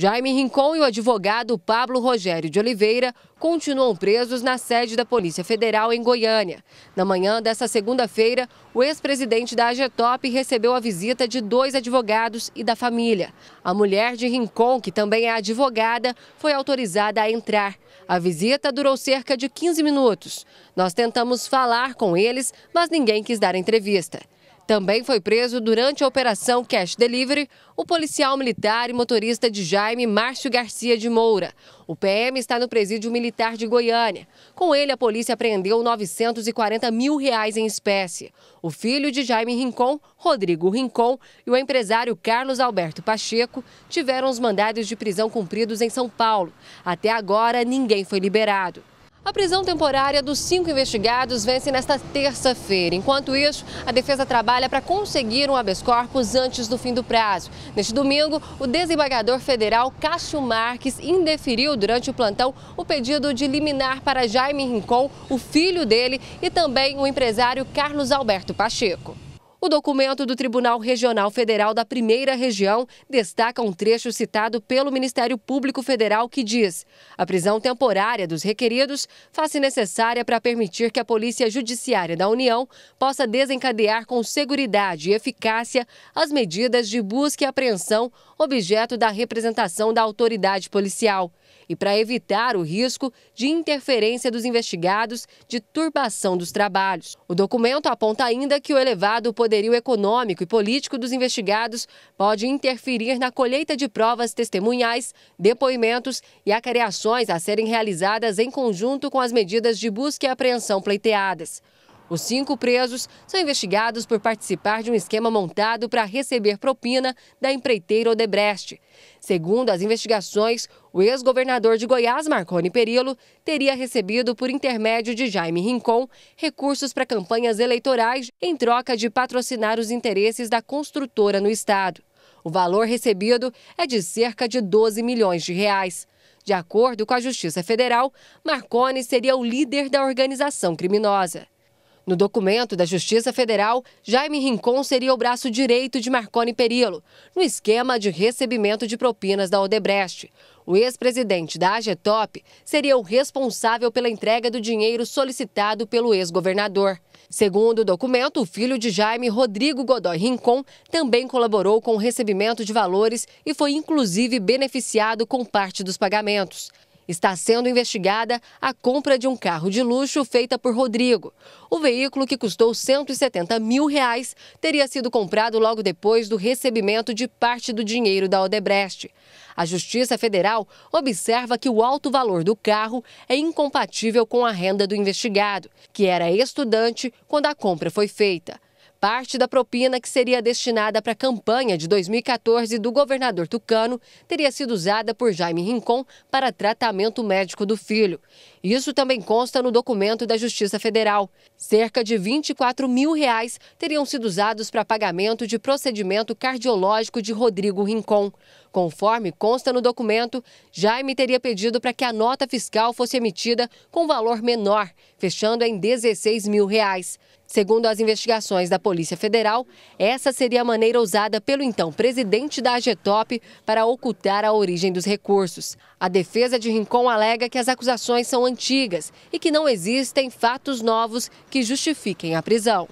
Jaime Rincon e o advogado Pablo Rogério de Oliveira continuam presos na sede da Polícia Federal em Goiânia. Na manhã desta segunda-feira, o ex-presidente da AGETOP recebeu a visita de dois advogados e da família. A mulher de Rincon, que também é advogada, foi autorizada a entrar. A visita durou cerca de 15 minutos. Nós tentamos falar com eles, mas ninguém quis dar entrevista. Também foi preso durante a Operação Cash Delivery o policial militar e motorista de Jaime Márcio Garcia de Moura. O PM está no presídio militar de Goiânia. Com ele, a polícia apreendeu 940 mil reais em espécie. O filho de Jaime Rincon, Rodrigo Rincon, e o empresário Carlos Alberto Pacheco tiveram os mandados de prisão cumpridos em São Paulo. Até agora, ninguém foi liberado. A prisão temporária dos cinco investigados vence nesta terça-feira. Enquanto isso, a defesa trabalha para conseguir um habeas corpus antes do fim do prazo. Neste domingo, o desembargador federal Cássio Marques indeferiu durante o plantão o pedido de liminar para Jaime Rincon, o filho dele, e também o empresário Carlos Alberto Pacheco. O documento do Tribunal Regional Federal da Primeira Região destaca um trecho citado pelo Ministério Público Federal que diz: a prisão temporária dos requeridos faz-se necessária para permitir que a Polícia Judiciária da União possa desencadear com seguridade e eficácia as medidas de busca e apreensão objeto da representação da autoridade policial e para evitar o risco de interferência dos investigados de turbação dos trabalhos. O documento aponta ainda que o elevado poderio econômico e político dos investigados pode interferir na colheita de provas testemunhais, depoimentos e acareações a serem realizadas em conjunto com as medidas de busca e apreensão pleiteadas. Os cinco presos são investigados por participar de um esquema montado para receber propina da empreiteira Odebrecht. Segundo as investigações, o ex-governador de Goiás, Marconi Perillo, teria recebido, por intermédio de Jaime Rincon, recursos para campanhas eleitorais em troca de patrocinar os interesses da construtora no estado. O valor recebido é de cerca de 12 milhões de reais. De acordo com a Justiça Federal, Marconi seria o líder da organização criminosa. No documento da Justiça Federal, Jaime Rincon seria o braço direito de Marconi Perillo, no esquema de recebimento de propinas da Odebrecht. O ex-presidente da AGETOP seria o responsável pela entrega do dinheiro solicitado pelo ex-governador. Segundo o documento, o filho de Jaime, Rodrigo Godoy Rincon, também colaborou com o recebimento de valores e foi inclusive beneficiado com parte dos pagamentos. Está sendo investigada a compra de um carro de luxo feita por Rodrigo. O veículo, que custou 170 mil reais, teria sido comprado logo depois do recebimento de parte do dinheiro da Odebrecht. A Justiça Federal observa que o alto valor do carro é incompatível com a renda do investigado, que era estudante quando a compra foi feita. Parte da propina que seria destinada para a campanha de 2014 do governador Tucano teria sido usada por Jaime Rincon para tratamento médico do filho. Isso também consta no documento da Justiça Federal. Cerca de 24 mil reais teriam sido usados para pagamento de procedimento cardiológico de Rodrigo Rincon. Conforme consta no documento, Jaime teria pedido para que a nota fiscal fosse emitida com valor menor, fechando em 16 mil reais. Segundo as investigações da Polícia Federal, essa seria a maneira usada pelo então presidente da AGETOP para ocultar a origem dos recursos. A defesa de Rincon alega que as acusações são antigas e que não existem fatos novos que justifiquem a prisão.